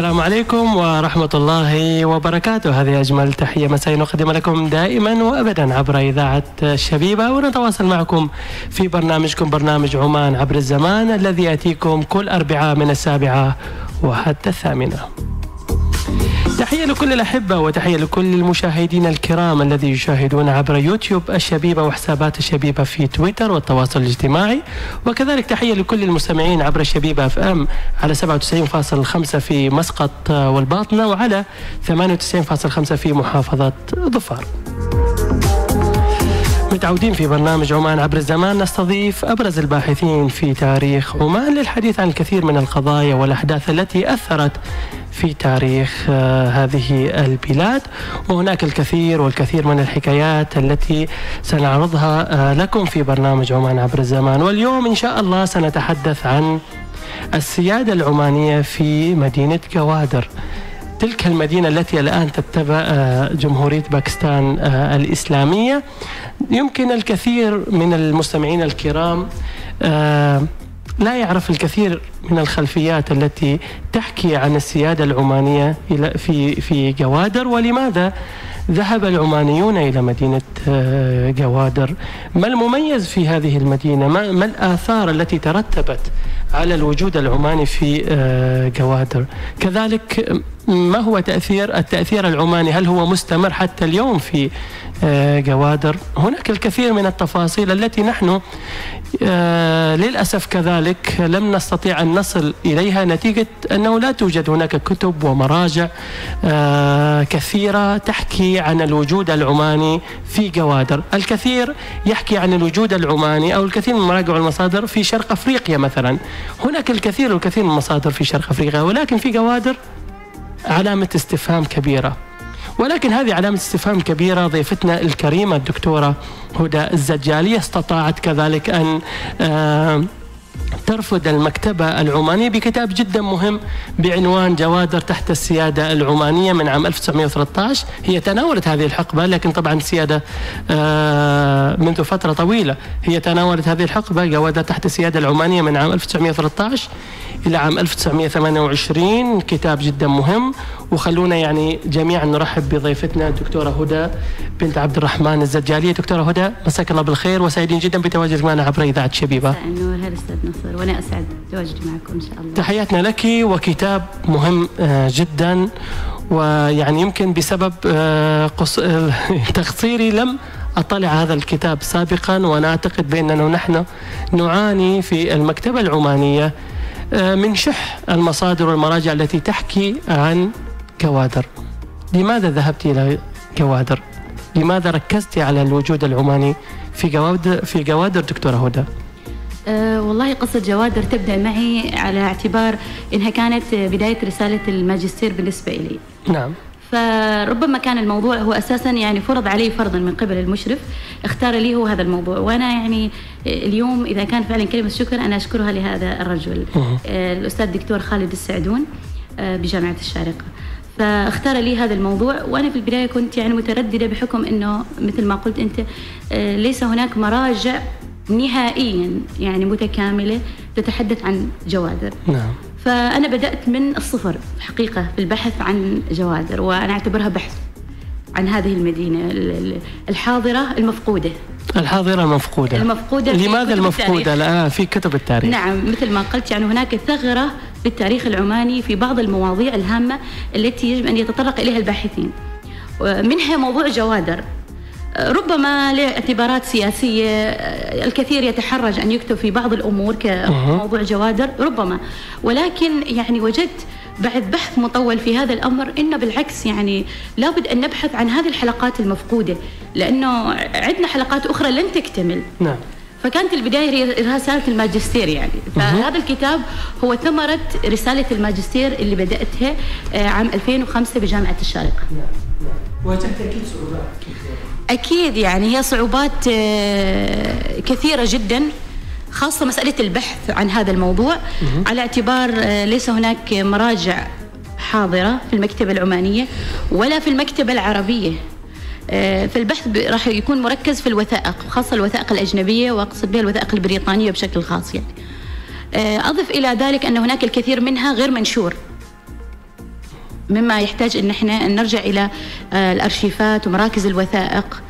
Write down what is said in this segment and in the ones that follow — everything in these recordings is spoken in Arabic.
السلام عليكم ورحمة الله وبركاته. هذه أجمل تحية مسائية نقدم لكم دائما وأبدا عبر إذاعة الشبيبة ونتواصل معكم في برنامجكم برنامج عمان عبر الزمان الذي يأتيكم كل أربعاء من السابعة وحتى الثامنة. تحية لكل الأحبة وتحية لكل المشاهدين الكرام الذي يشاهدون عبر يوتيوب الشبيبة وحسابات الشبيبة في تويتر والتواصل الاجتماعي. وكذلك تحية لكل المستمعين عبر الشبيبة اف ام على 97.5 في مسقط والباطنة وعلى 98.5 في محافظة ظفار. متعودين في برنامج عمان عبر الزمان نستضيف أبرز الباحثين في تاريخ عمان للحديث عن الكثير من القضايا والأحداث التي أثرت في تاريخ آه، هذه البلاد. وهناك الكثير والكثير من الحكايات التي سنعرضها آه، لكم في برنامج عمان عبر الزمان. واليوم إن شاء الله سنتحدث عن السيادة العمانية في مدينة جوادر. تلك المدينة التي الآن تتبع آه، جمهورية باكستان الإسلامية. يمكن الكثير من المستمعين الكرام لا يعرف الكثير من الخلفيات التي تحكي عن السيادة العمانية في في جوادر. ولماذا ذهب العمانيون إلى مدينة آه، جوادر؟ ما المميز في هذه المدينة؟ ما الآثار التي ترتبت على الوجود العماني في آه، جوادر؟ كذلك ما هو تأثير التأثير العماني؟ هل هو مستمر حتى اليوم في آه، جوادر؟ هناك الكثير من التفاصيل التي نحن آه، للأسف كذلك لم نستطيع أن نصل إليها نتيجة أنه لا توجد هناك كتب ومراجع آه، كثيرة تحكي عن الوجود العماني في جوادر. الكثير يحكي عن الوجود العماني أو الكثير من المراجع والمصادر في شرق أفريقيا مثلا. هناك الكثير والكثير من المصادر في شرق أفريقيا ولكن في جوادر علامة استفهام كبيرة. ولكن هذه علامة استفهام كبيرة ضيفتنا الكريمة الدكتورة هدى الزجالية استطاعت كذلك أن ترفض المكتبة العمانية بكتاب جدا مهم بعنوان جوادر تحت السيادة العمانية من عام 1913 هي تناولت هذه الحقبة لكن طبعا السيادة آه، منذ فترة طويلة هي تناولت هذه الحقبة جوادر تحت السيادة العمانية من عام 1913 إلى عام 1928 كتاب جدا مهم. وخلونا يعني جميعا نرحب بضيفتنا الدكتورة هدى بنت عبد الرحمن الزجالية. دكتورة هدى مساك الله بالخير وسعيدين جدا بتواجدك معنا عبر إذاعة شبيبة. النور هلا أستاذ نصر وأنا أسعد تواجدي معكم إن شاء الله. تحياتنا لك وكتاب مهم آه، جدا ويعني يمكن بسبب آه، آه، تقصيري لم أطلع هذا الكتاب سابقا وأنا أعتقد بأننا نحن نعاني في المكتبة العمانية من شح المصادر والمراجع التي تحكي عن كوادر. لماذا ذهبت إلى كوادر؟ لماذا ركزت على الوجود العماني في جوادر في جوادر دكتورة هدى؟ أه والله قصة جوادر تبدأ معي على اعتبار إنها كانت بداية رسالة الماجستير بالنسبة إلي. نعم. فربما كان الموضوع هو أساسا يعني فرض علي فرضا من قبل المشرف اختار لي هو هذا الموضوع. وأنا يعني اليوم إذا كان فعلا كلمة شكر أنا أشكرها لهذا الرجل. أه الأستاذ الدكتور خالد السعدون أه بجامعة الشارقة. فاختار لي هذا الموضوع وأنا في البداية كنت يعني مترددة بحكم إنه مثل ما قلت أنت آه، ليس هناك مراجع نهائيا يعني متكاملة تتحدث عن جوادر. نعم. فأنا بدأت من الصفر حقيقة في البحث عن جوادر وأنا أعتبرها بحث عن هذه المدينة الحاضرة المفقودة. الحاضرة المفقودة. المفقودة لماذا المفقودة؟ لا في كتب التاريخ. نعم مثل ما قلت يعني هناك ثغرة في التاريخ العماني في بعض المواضيع الهامة التي يجب أن يتطرق إليها الباحثين. منها موضوع جوادر. ربما لاعتبارات سياسية الكثير يتحرج أن يكتب في بعض الأمور كموضوع جوادر ربما. ولكن يعني وجدت بعد بحث مطول في هذا الأمر إنه بالعكس يعني لابد أن نبحث عن هذه الحلقات المفقودة لأنه عندنا حلقات أخرى لن تكتمل. نعم. فكانت البداية هي رسالة الماجستير يعني. فهذا الكتاب هو ثمرة رسالة الماجستير اللي بدأتها آه، عام 2005 بجامعة الشارقة. نعم نعم. واجهت أكيد صعوبات أكيد يعني هي صعوبات آه، كثيرة جدا خاصة مسألة البحث عن هذا الموضوع. على اعتبار آه، ليس هناك مراجع حاضرة في المكتبة العمانية ولا في المكتبة العربية. آه، فالبحث راح يكون مركز في الوثائق خاصة الوثائق الأجنبية وأقصد بها الوثائق البريطانية بشكل خاص يعني آه، أضف إلى ذلك أن هناك الكثير منها غير منشور مما يحتاج أن إحنا نرجع إلى آه، الأرشيفات ومراكز الوثائق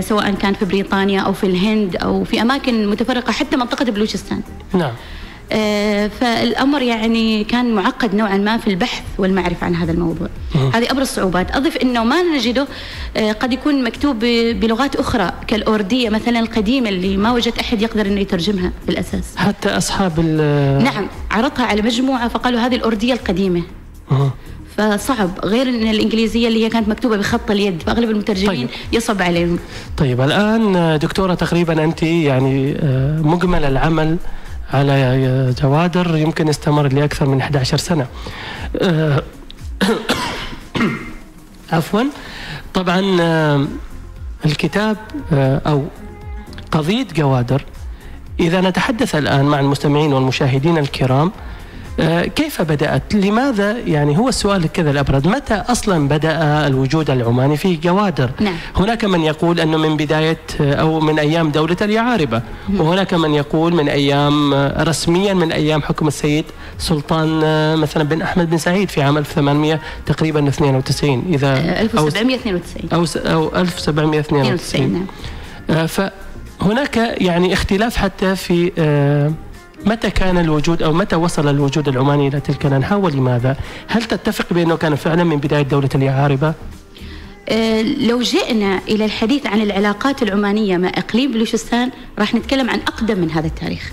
سواء كان في بريطانيا أو في الهند أو في أماكن متفرقة حتى منطقة بلوچستان. نعم فالأمر يعني كان معقد نوعا ما في البحث والمعرفة عن هذا الموضوع. هذه أبرز الصعوبات، أضف إنه ما نجده آه، قد يكون مكتوب بلغات أخرى كالأوردية مثلا القديمة اللي ما وجد أحد يقدر إنه يترجمها بالأساس. حتى أصحاب ال نعم عرضها على مجموعة فقالوا هذه الأوردية القديمة. مه. فصعب غير إن الإنجليزية اللي هي كانت مكتوبة بخط اليد فأغلب المترجمين طيب. يصعب عليهم. طيب الآن آه، دكتورة تقريبا أنت يعني آه، مجمل العمل على جوادر يمكن استمر لأكثر من 11 سنة. آه، عفوا. طبعا آه، الكتاب آه، أو قضية جوادر إذا نتحدث الآن مع المستمعين والمشاهدين الكرام كيف بدأت؟ لماذا يعني هو السؤال كذا الأبرز متى أصلا بدأ الوجود العماني في جوادر؟ نعم. هناك من يقول أنه من بداية آه، أو من أيام دولة اليعاربة وهناك من يقول من أيام آه، رسميا من أيام حكم السيد سلطان آه، مثلا بن أحمد بن سعيد في عام 1800 تقريبا 92 إذا آه، أو 1792 أو أو 1792 92 نعم. آه، فهناك يعني اختلاف حتى في آه، متى كان الوجود أو متى وصل الوجود العماني إلى تلك الأنحاء ولماذا؟ هل تتفق بأنه كان فعلا من بداية دولة اليعاربه؟ آه، لو جئنا إلى الحديث عن العلاقات العمانية مع إقليم بلوچستان راح نتكلم عن أقدم من هذا التاريخ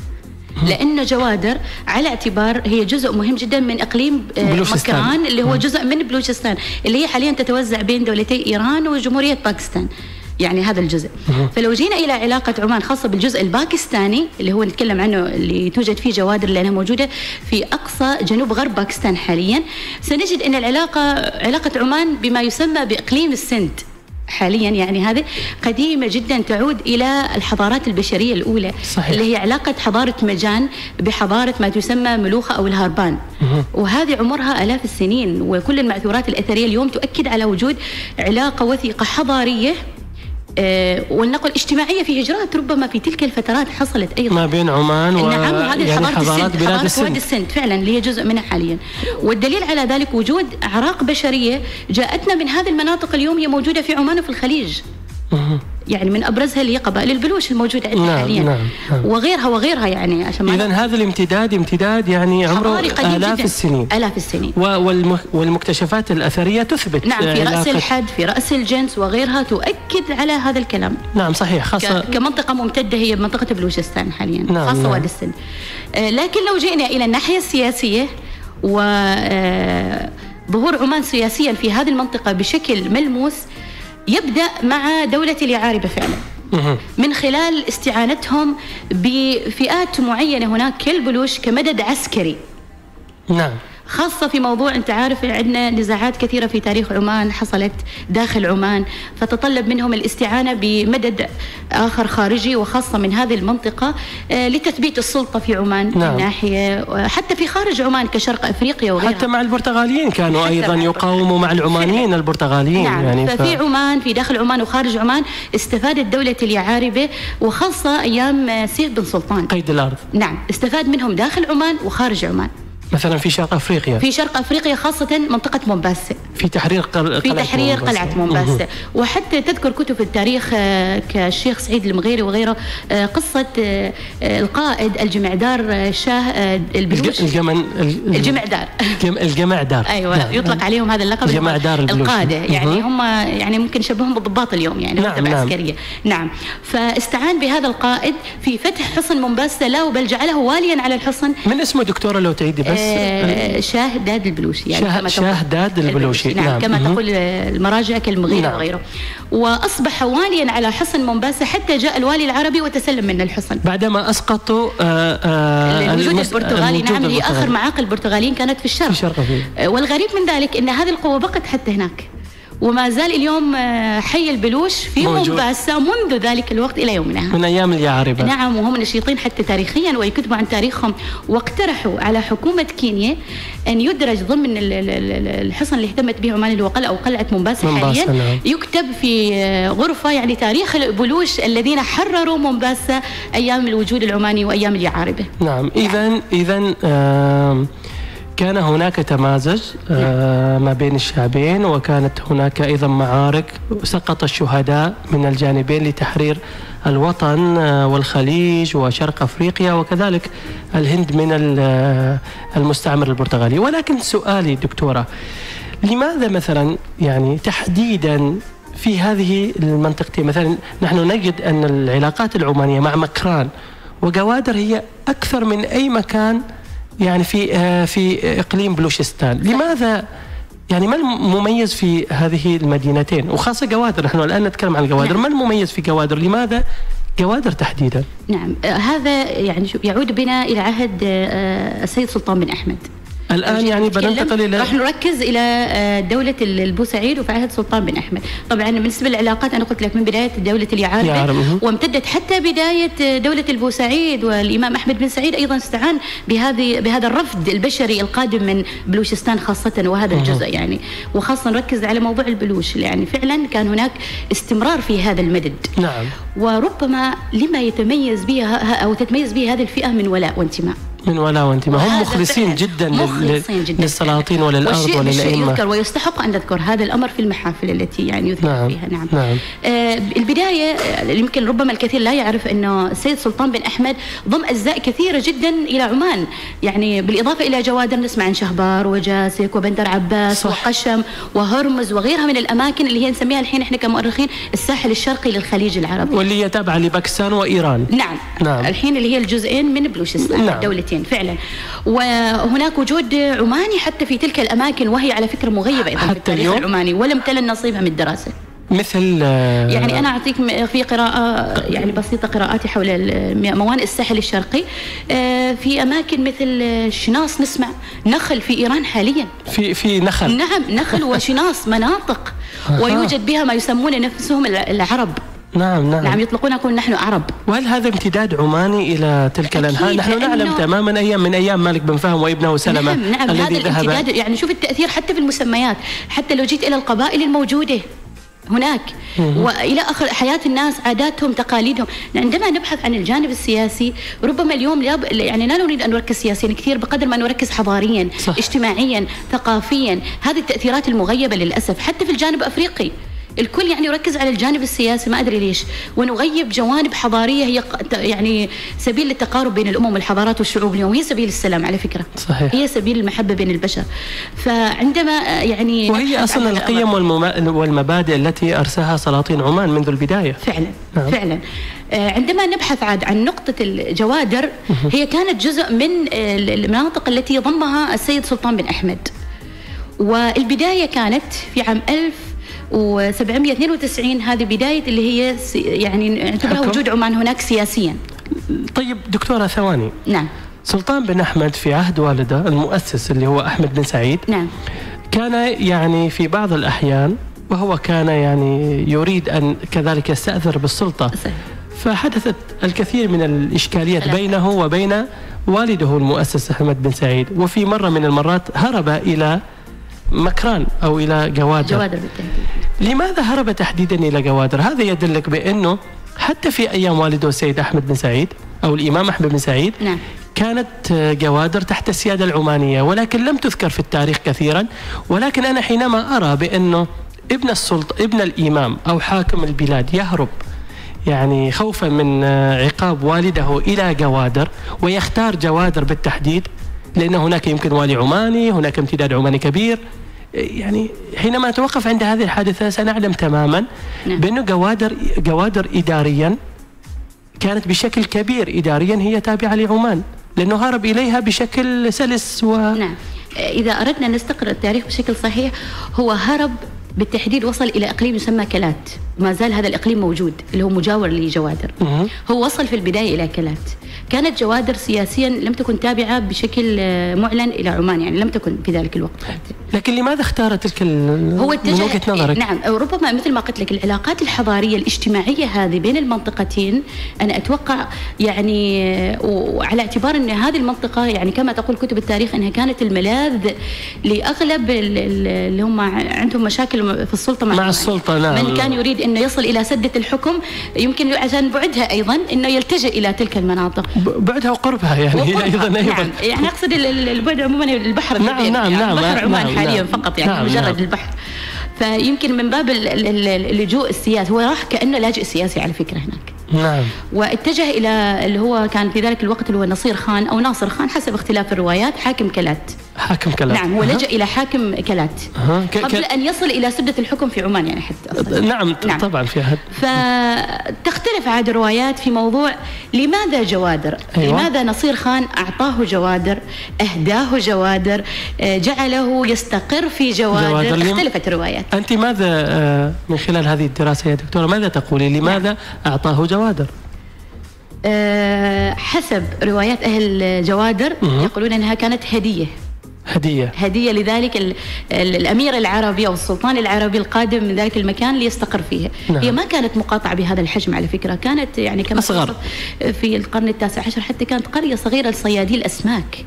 لأن جوادر على اعتبار هي جزء مهم جدا من إقليم. مكران اللي هو جزء من بلوچستان اللي هي حاليا تتوزع بين دولتي إيران وجمهورية باكستان يعني هذا الجزء. فلو جينا إلى علاقة عمان خاصة بالجزء الباكستاني اللي هو نتكلم عنه اللي توجد فيه جوادر لأنها موجودة في أقصى جنوب غرب باكستان حاليا. سنجد أن العلاقة علاقة عمان بما يسمى بإقليم السند حاليا يعني هذه قديمة جدا تعود إلى الحضارات البشرية الأولى صحيح. اللي هي علاقة حضارة مجان بحضارة ما تسمى ملوخة أو الهربان. وهذه عمرها آلاف السنين وكل المعثورات الأثرية اليوم تؤكد على وجود علاقة وثيقة حضارية ولنقل اجتماعيه في هجرات ربما في تلك الفترات حصلت أيضا. ما بين عمان و نعم وهذه يعني حضارات السند بلاد السند السند فعلا اللي هي جزء منها حاليا. والدليل على ذلك وجود أعراق بشرية جاءتنا من هذه المناطق اليوم هي موجودة في عمان وفي الخليج. يعني من أبرزها اللي هي قبائل البلوش الموجودة عندنا نعم، حاليا نعم، نعم. وغيرها وغيرها يعني عشان اذا هذا الامتداد امتداد يعني عمره آلاف جداً. السنين آلاف السنين والمكتشفات الأثرية تثبت نعم في رأس الحد في رأس الجنس وغيرها تؤكد على هذا الكلام نعم صحيح خاصه ك- كمنطقة ممتدة هي منطقة بلوچستان حاليا نعم، خاصة نعم. وادي السند آه، لكن لو جئنا إلى الناحية السياسية و آه، ظهور عمان سياسيا في هذه المنطقة بشكل ملموس يبدأ مع دولة اليعاربة فعلا. من خلال استعانتهم بفئات معينة هناك كالبلوش كمدد عسكري. نعم. خاصة في موضوع أنت عارف عندنا نزاعات كثيرة في تاريخ عمان حصلت داخل عمان فتطلب منهم الاستعانة بمدد آخر خارجي وخاصة من هذه المنطقة آه، لتثبيت السلطة في عمان نعم. من ناحية حتى في خارج عمان كشرق أفريقيا وغيرها. حتى مع البرتغاليين كانوا أيضا مع يقاوموا مع العمانيين البرتغاليين نعم. يعني ففي عمان في داخل عمان وخارج عمان استفادت دولة اليعاربة وخاصة أيام آه، سيف بن سلطان. قيد الأرض. نعم. استفاد منهم داخل عمان وخارج عمان. مثلا في شرق أفريقيا. في شرق أفريقيا خاصة منطقة مومباسا في تحرير قل... في تحرير قلعة مومباسا وحتى تذكر كتب التاريخ آه، كالشيخ سعيد المغيري وغيره آه، قصة آه، القائد الجمعدار شاه البلوش الج... الجمن ال- الجمعدار. الجم... الجمعدار. أيوه نعم. يطلق عليهم هذا اللقب. اللي هم جمعدار البلوش. القادة. يعني. هم يعني ممكن نشبههم بالضباط اليوم يعني نعم، نعم. عسكرية. نعم. فاستعان بهذا القائد في فتح حصن مومباسا لا بل جعله واليا على الحصن. من اسمه دكتورة لو تعيدي بس. آه، شاه داد البلوشي يعني شاه- كما شاه تقول- داد البلوشي، نعم, نعم. كما. تقول آه، المراجع كالمغيرة نعم. وغيره وأصبح واليا على حصن مومباسا حتى جاء الوالي العربي وتسلم من الحصن بعدما أسقطوا آه الوجود البرتغالي نعم هي آخر. معاقل البرتغاليين كانت في الشرق في شرق أفريقيا. آه، والغريب من ذلك أن هذه القوة بقت حتى هناك وما زال اليوم آه، حي البلوش في. مومباسا منذ ذلك الوقت إلى يومنا. من أيام اليعاربة. نعم وهم نشيطين حتى تاريخيا ويكتبوا عن تاريخهم. واقترحوا على حكومة كينيا أن يدرج ضمن ال- ال- ال- الحصن اللي اهتمت به عمان قلعة أو قلعة مومباسا حاليا. نعم. يكتب في آه، غرفة يعني تاريخ البلوش الذين حرروا مومباسا أيام الوجود العماني وأيام اليعاربة. نعم اذا اذا آم، كان هناك تمازج آه، ما بين الشعبين وكانت هناك أيضا معارك سقط الشهداء من الجانبين لتحرير الوطن آه، والخليج وشرق أفريقيا وكذلك الهند من آه، المستعمر البرتغالي. ولكن سؤالي دكتورة لماذا مثلا يعني تحديدا في هذه المنطقتين؟ مثلا نحن نجد أن العلاقات العمانية مع مكران وجوادر هي أكثر من أي مكان يعني في آه، في إقليم بلوشستان. لماذا يعني ما المميز في هذه المدينتين؟ وخاصة جوادر نحن الآن نتكلم عن جوادر. نعم. ما المميز في جوادر؟ لماذا جوادر تحديدا؟ نعم آه، هذا يعني يعود بنا إلى عهد آه، السيد سلطان بن أحمد. الآن يعني بننتقل إلى راح نركز إلى آه، دولة ال- البوسعيد وفي عهد سلطان بن أحمد. طبعا بالنسبة للعلاقات أنا قلت لك من بداية دولة اليعاربه. وامتدت حتى بداية دولة البوسعيد والإمام أحمد بن سعيد أيضا استعان بهذه بهذا الرفد البشري القادم من بلوشستان خاصة وهذا الجزء يعني. وخاصة نركز على موضوع البلوش يعني فعلا كان هناك استمرار في هذا المدد. نعم. وربما لما يتميز به أو تتميز به هذه الفئة من ولاء وانتماء. من ولاء وانتماء هم وهذا مخلصين جدا مخلصين جدا للسلاطين وللارض وللائمه يذكر ويستحق أن نذكر هذا الأمر في المحافل التي يعني يذكر نعم، فيها نعم, نعم. آه البداية آه، يمكن ربما الكثير لا يعرف إنه السيد سلطان بن أحمد ضم أجزاء كثيرة جدا إلى عمان يعني بالإضافة إلى جوادر نسمع عن شهبار وجاسك وبندر عباس صح. وقشم وهرمز وغيرها من الأماكن اللي هي نسميها الحين إحنا كمؤرخين الساحل الشرقي للخليج العربي واللي هي تابعه لباكستان وإيران نعم. نعم. الحين اللي هي الجزئين من بلوشستان نعم. الدولتين فعلا. وهناك وجود عماني حتى في تلك الأماكن وهي على فكرة مغيبة أيضا حتى في التاريخ اليوم؟ العماني ولم تلن نصيبها من الدراسة. مثل آه، يعني أنا أعطيك في قراءة يعني بسيطة قراءاتي حول موانئ الساحل الشرقي. آه، في أماكن مثل آه، شناص نسمع نخل في إيران حاليا. في في نخل. نعم نخل وشناص مناطق. ويوجد بها ما يسمون نفسهم الع- العرب. نعم نعم, نعم يطلقون يقول نحن عرب. وهل هذا امتداد عماني إلى تلك الانحاء؟ نحن نعلم تماما أيام من أيام مالك بن فهم وإبنه سلمة نعم نعم هذا الذي ذهب. الامتداد يعني شوف التأثير حتى في المسميات. حتى لو جيت إلى القبائل الموجودة هناك وإلى آخر حياة الناس عاداتهم تقاليدهم. عندما نبحث عن الجانب السياسي ربما اليوم لا يعني لا نريد أن نركز سياسيا كثير بقدر ما نركز حضاريا صح. اجتماعيا ثقافيا. هذه التأثيرات المغيبة للأسف حتى في الجانب الافريقي الكل يعني يركز على الجانب السياسي ما أدري ليش. ونغيب جوانب حضارية هي يعني سبيل للتقارب بين الأمم والحضارات والشعوب اليوم. هي سبيل السلام على فكرة. صحيح. هي سبيل المحبة بين البشر. فعندما آه، يعني وهي عن القيم والمبادئ التي أرساها سلاطين عمان منذ البداية. فعلا نعم. فعلا. آه، عندما نبحث عاد عن نقطة الجوادر هي كانت جزء من آه، المناطق التي ضمها السيد سلطان بن أحمد. والبداية كانت في عام 1792 هذه بداية اللي هي يعني نعتبرها. وجود عمان هناك سياسيا طيب دكتورة ثواني نعم سلطان بن أحمد في عهد والده المؤسس اللي هو أحمد بن سعيد نعم كان يعني في بعض الأحيان وهو كان يعني يريد أن كذلك يستأثر بالسلطة صحيح. فحدثت الكثير من الإشكاليات. بينه وبين والده المؤسس أحمد بن سعيد وفي مرة من المرات هرب إلى مكران أو إلى جوادر. جوادر بالتحديد. لماذا هرب تحديدا إلى جوادر؟ هذا يدلك بأنه حتى في أيام والده السيد أحمد بن سعيد أو الإمام أحمد بن سعيد نعم. كانت جوادر تحت السيادة العمانية ولكن لم تذكر في التاريخ كثيرا. ولكن أنا حينما أرى بأنه ابن السلطه ابن الإمام أو حاكم البلاد يهرب يعني خوفا من عقاب والده إلى جوادر ويختار جوادر بالتحديد لأن هناك يمكن والي عماني هناك امتداد عماني كبير. يعني حينما أتوقف عند هذه الحادثة سنعلم تماما نعم. بأنه جوادر جوادر اداريا كانت بشكل كبير. اداريا هي تابعة لعمان لأنه هرب إليها بشكل سلس و نعم. إذا أردنا نستقرأ التاريخ بشكل صحيح هو هرب بالتحديد وصل إلى إقليم يسمى كلات. ما زال هذا الإقليم موجود اللي هو مجاور لجوادر. هو وصل في البداية إلى كلات. كانت جوادر سياسيا لم تكن تابعة بشكل آه، معلن إلى عمان يعني لم تكن في ذلك الوقت. لكن لماذا اختار تلك هو من وجهة نظرك؟ نعم ربما مثل ما قلت لك العلاقات الحضارية الاجتماعية هذه بين المنطقتين أنا أتوقع يعني وعلى اعتبار إن هذه المنطقة يعني كما تقول كتب التاريخ إنها كانت الملاذ لأغلب اللي هم عندهم مشاكل في السلطة مع, مع السلطة نعم. من كان يريد إنه يصل إلى سدة الحكم يمكن عشان بعدها أيضا إنه يلتجئ إلى تلك المناطق. بعدها وقربها يعني وقربها أيضا أيضا. نعم. يعني أقصد البعد عموما البحر نعم نعم يعني نعم بحر عمان نعم. حاليا نعم. فقط يعني نعم مجرد نعم. البحر فيمكن من باب اللجوء السياسي هو راح كأنه لاجئ سياسي على فكرة هناك. نعم. واتجه إلى اللي هو كان في ذلك الوقت اللي هو نصير خان أو ناصر خان حسب اختلاف الروايات حاكم كلات. حاكم كلات نعم ولجأ أه. إلى حاكم كلات. ك... قبل أن يصل إلى سدة الحكم في عمان يعني حتى أصلاً. نعم, نعم طبعا في هذا فتختلف عاد الروايات في موضوع لماذا جوادر أيوة. لماذا نصير خان أعطاه جوادر أهداه جوادر آه، جعله يستقر في جوادر, جوادر. اختلفت الروايات أنت ماذا آه، من خلال هذه الدراسة يا دكتورة ماذا تقولي لماذا نعم. أعطاه جوادر أه حسب روايات أهل جوادر يقولون أنها كانت هدية هدية. هدية لذلك ال ال الأمير العربي أو السلطان العربي القادم من ذلك المكان ليستقر فيه. نعم. هي ما كانت مقاطعة بهذا الحجم على فكرة كانت يعني كما أصغر. في القرن التاسع عشر حتى كانت قرية صغيرة لصيادي الأسماك.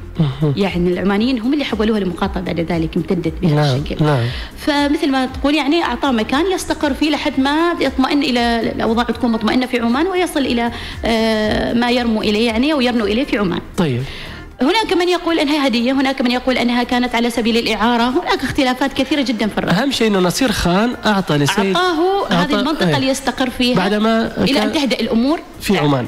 يعني العمانيين هم اللي حولوها لمقاطعة بعد ذلك امتدت بهذا نعم. الشكل. نعم. فمثل ما تقول يعني أعطاه مكان يستقر فيه لحد ما يطمئن إلى الأوضاع تكون مطمئنة في عمان ويصل إلى آه، ما يرمو إليه يعني أو يرنو إليه في عمان. طيب. هناك من يقول إنها هدية، هناك من يقول إنها كانت على سبيل الإعارة، هناك اختلافات كثيرة جدا في الرأي. أهم شيء إنه نصير خان أعطى لسيد أعطاه هذه المنطقة إيه ليستقر فيها بعدما إلى أن تهدأ الأمور في عمان.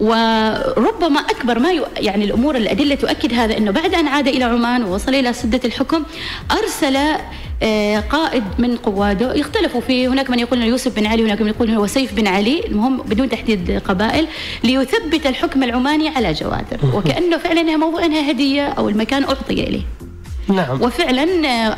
وربما أكبر ما يعني الأمور الأدلة تؤكد هذا إنه بعد أن عاد إلى عمان ووصل إلى سدة الحكم أرسل آه، قائد من قواده يختلفوا فيه هناك من يقول إنه يوسف بن علي هناك من يقول هو سيف بن علي المهم بدون تحديد قبائل ليثبت الحكم العماني على جوادر. وكأنه فعلا موضوع إنها هدية أو المكان أعطي إليه. نعم. وفعلا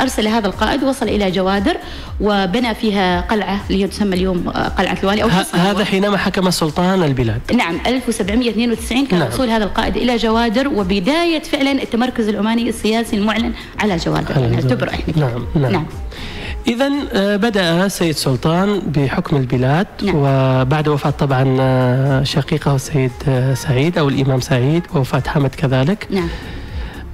أرسل هذا القائد وصل إلى جوادر وبنى فيها قلعة اللي هي تسمى اليوم قلعة الوالي أو هذا حينما حكم السلطان البلاد. نعم 1792 كان نعم. وصول هذا القائد إلى جوادر وبداية فعلا التمركز العماني السياسي المعلن على جوادر. يعني تبرع نعم نعم, نعم. إذا آه، بدأ سيد سلطان بحكم البلاد نعم. وبعد وفاة طبعا آه، شقيقه السيد آه، سعيد أو الإمام سعيد ووفاة حمد كذلك. نعم.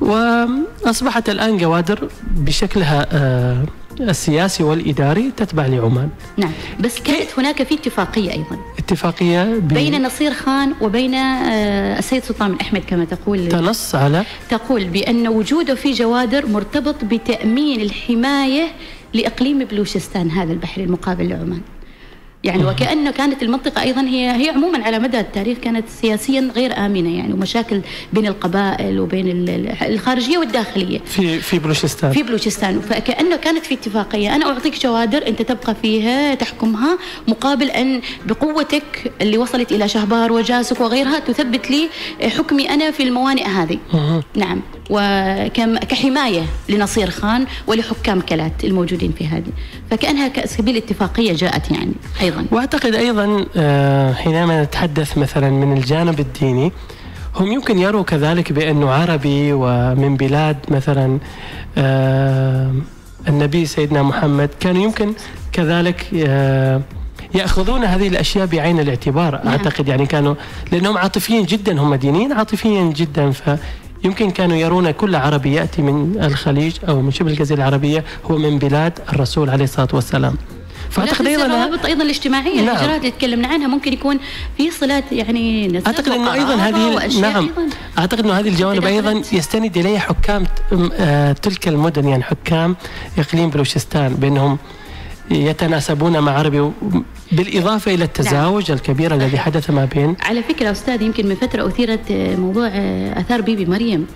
وأصبحت الآن جوادر بشكلها آه، السياسي والإداري تتبع لعمان. نعم بس كانت هناك في اتفاقية أيضا. اتفاقية بين نصير خان وبين آه، السيد سلطان بن أحمد كما تقول تنص على تقول بأن وجوده في جوادر مرتبط بتأمين الحماية لإقليم بلوشستان هذا البحر المقابل لعمان. يعني وكأنه كانت المنطقة أيضا هي هي عموما على مدى التاريخ كانت سياسيا غير آمنة يعني ومشاكل بين القبائل وبين الخارجية والداخلية. في في بلوچستان. في بلوچستان. فكأنه كانت في اتفاقية. أنا أعطيك جوادر أنت تبقى فيها تحكمها مقابل أن بقوتك اللي وصلت إلى شهبار وجاسك وغيرها تثبت لي حكمي أنا في الموانئ هذه. نعم. وكحماية لنصير خان ولحكام كلات الموجودين في هذه. فكأنها كسبيل اتفاقية جاءت يعني أيضا. وأعتقد أيضا آه، حينما نتحدث مثلا من الجانب الديني هم يمكن يروا كذلك بأنه عربي ومن بلاد مثلا آه، النبي سيدنا محمد كانوا يمكن كذلك آه، يأخذون هذه الأشياء بعين الاعتبار نعم. أعتقد يعني كانوا لأنهم عاطفيين جدا هم دينيين عاطفيين جدا ف يمكن كانوا يرون كل عربي يأتي من الخليج أو من شبه الجزيرة العربية هو من بلاد الرسول عليه الصلاة والسلام فأعتقد أيضا الروابط أيضا الاجتماعية نعم. الاجراءات اللي تكلمنا عنها ممكن يكون في صلات يعني أعتقد إنه أيضا هذه نعم أيضاً. أعتقد إنه هذه الجوانب أيضا يستند إليها حكام آه، تلك المدن يعني حكام إقليم بلوشستان بأنهم يتناسبون مع عربي بالإضافة إلى التزاوج نعم. الكبير الذي حدث ما بين على فكرة أستاذ يمكن من فترة أثيرت موضوع آثار بيبي مريم.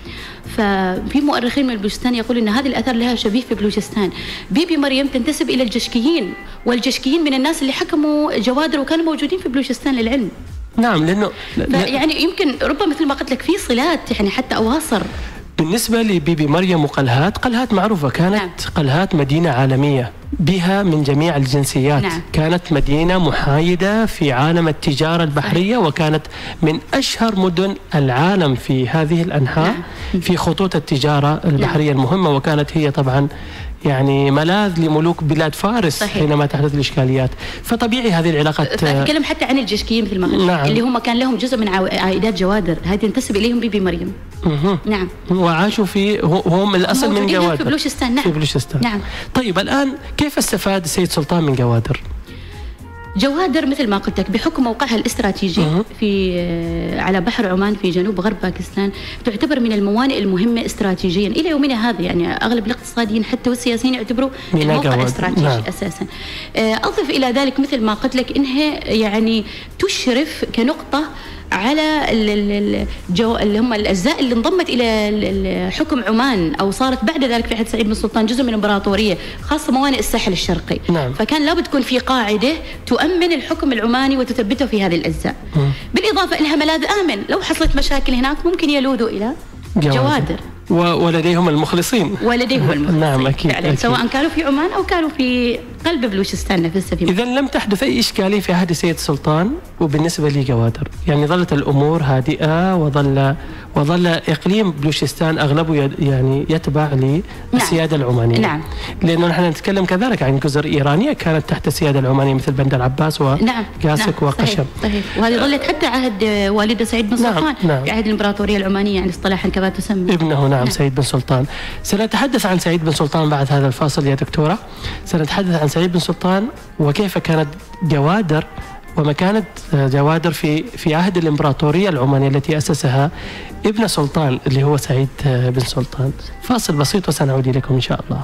ففي مؤرخين من بلوچستان يقول إن هذه الآثار لها شبيه في بلوچستان. بيبي مريم تنتسب إلى الجشكيين والجشكيين من الناس اللي حكموا جوادر وكانوا موجودين في بلوچستان للعلم. نعم لأنه يعني يمكن ربما مثل ما قلت لك في صلات يعني حتى أواصر. بالنسبة لبيبي مريم وقلهات قلهات معروفة كانت نعم. قلهات مدينة عالمية بها من جميع الجنسيات نعم. كانت مدينة محايدة في عالم التجارة البحرية وكانت من أشهر مدن العالم في هذه الأنحاء نعم. في خطوط التجارة البحرية المهمة وكانت هي طبعا يعني ملاذ لملوك بلاد فارس صحيح. حينما تحدث الإشكاليات فطبيعي هذه العلاقات فأتكلم حتى عن الجشكيين مثل ما نعم. اللي هم كان لهم جزء من عائدات جوادر هذه تنتسب إليهم بيبي مريم مهم. نعم وعاشوا في هم الأصل من جوادر في بلوشستان نعم في بلوشستان نعم طيب الآن كيف استفاد السيد سلطان من جوادر؟ جوادر مثل ما قلت لك بحكم موقعها الاستراتيجي مه. في على بحر عمان في جنوب غرب باكستان تعتبر من الموانئ المهمة استراتيجيا إلى يومنا هذا يعني أغلب الاقتصاديين حتى والسياسيين يعتبروا الموقع. استراتيجي نعم. أساسا آه، أضف إلى ذلك مثل ما قلت لك إنها يعني تشرف كنقطة على ال- ال- الجو اللي هم الأجزاء اللي انضمت إلى ال- ال- حكم عمان أو صارت بعد ذلك في عهد سعيد بن سلطان جزء من الامبراطوريه خاصة موانئ الساحل الشرقي. نعم. فكان لابد تكون في قاعدة تؤمن الحكم العماني وتثبته في هذه الأجزاء. بالإضافة انها ملاذ آمن لو حصلت مشاكل هناك ممكن يلوذوا إلى جوادر. و- ولديهم المخلصين. ولديهم المخلصين نعم، أكيد، فعلا أكيد. سواء كانوا في عمان أو كانوا في قلب بلوشستان نفسها في إذا لم تحدث أي إشكالية في عهد السيد سلطان وبالنسبة لجوادر يعني ظلت الأمور هادئة وظل وظل إقليم بلوشستان أغلبه يعني يتبع للسيادة العمانية. نعم. لأنه نحن نتكلم كذلك عن جزر إيرانية كانت تحت السيادة العمانية مثل بندر عباس نعم. وقاسك نعم. وقشم صحيح, صحيح. وهذه ظلت حتى عهد والده سعيد بن نعم، سلطان نعم. في عهد الإمبراطورية العمانية يعني اصطلاحا كما تسمى. ابنه نعم سعيد بن سلطان. سنتحدث عن سعيد بن سلطان بعد هذا الفاصل يا دكتورة. سنتحدث عن سعيد بن سلطان وكيف كانت جوادر ومكانة جوادر في في عهد الإمبراطورية العمانية التي أسسها ابن سلطان اللي هو سعيد بن سلطان. فاصل بسيط وسنعود إليكم إن شاء الله.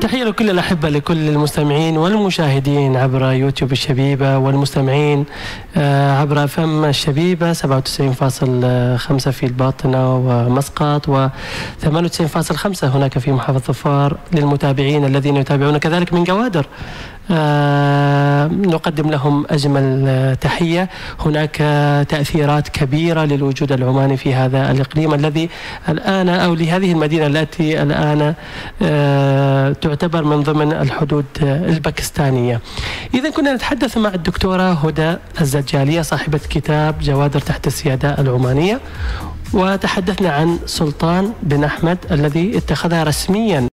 تحية لكل الأحبة لكل المستمعين والمشاهدين عبر يوتيوب الشبيبة والمستمعين آه، عبر فم الشبيبة 97.5 في الباطنة ومسقط و 98.5 هناك في محافظة ظفار للمتابعين الذين يتابعون كذلك من جوادر نقدم لهم أجمل آه، تحية هناك تأثيرات كبيرة للوجود العماني في هذا الإقليم الذي الآن أو لهذه المدينة التي الآن آه، تعتبر من ضمن الحدود آه، الباكستانية. إذا كنا نتحدث مع الدكتورة هدى الزجالية صاحبة كتاب جوادر تحت السيادة العمانية وتحدثنا عن سلطان بن أحمد الذي اتخذها رسميا